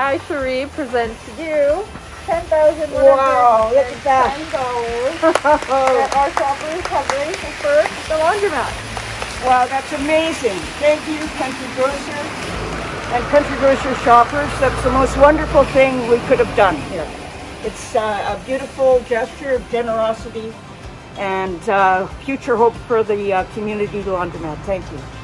I, Cherie, present to you ten thousand. Wow, look at that. ten dollars that our shoppers have raised for the laundromat. Wow, that's amazing. Thank you, Country Grocer and Country Grocer shoppers. That's the most wonderful thing we could have done here. It's uh, a beautiful gesture of generosity and uh, future hope for the uh, community laundromat. Thank you.